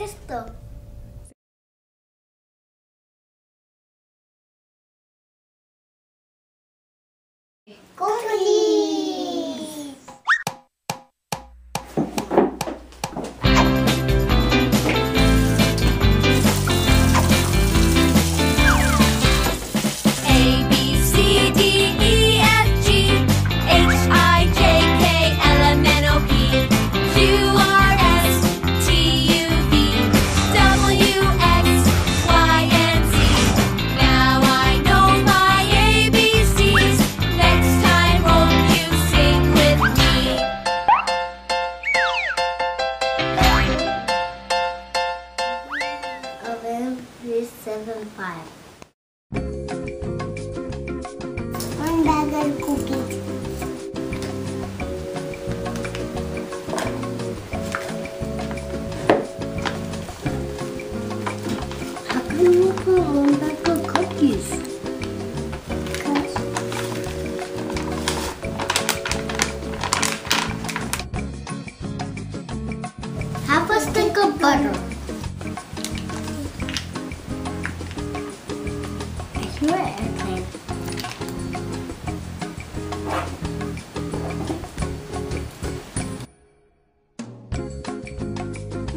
esto? ¡Cookies! Of. How come you put one bag cookies? Half a stick of butter.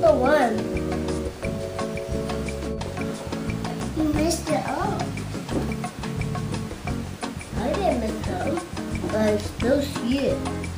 the one. You missed it all. I didn't miss them, but I still see it.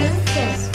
Lucas.